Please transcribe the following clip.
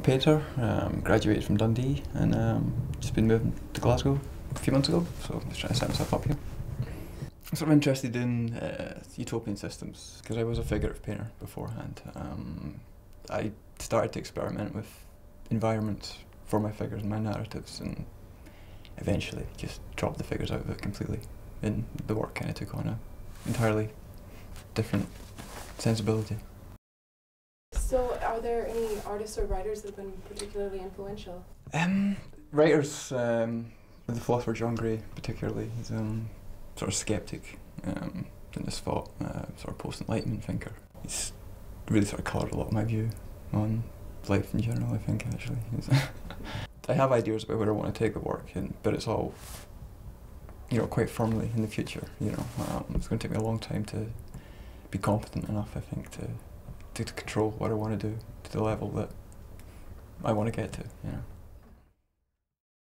Painter, um, graduated from Dundee and um, just been moving to Glasgow a few months ago, so I'm just trying to set myself up here. I'm sort of interested in uh, utopian systems because I was a figurative painter beforehand. Um, I started to experiment with environments for my figures and my narratives and eventually just dropped the figures out of it completely and the work kind of took on a entirely different sensibility. So, are there any artists or writers that have been particularly influential? Um, writers, um, the philosopher John Gray, particularly, he's um, sort of skeptic um, in this thought, uh, sort of post Enlightenment thinker. He's really sort of coloured a lot of my view on life in general, I think, actually. I have ideas about where I want to take the work, and, but it's all, you know, quite firmly in the future, you know. Um, it's going to take me a long time to be competent enough, I think, to, to, to control what I want to do to the level that I want to get to, you know.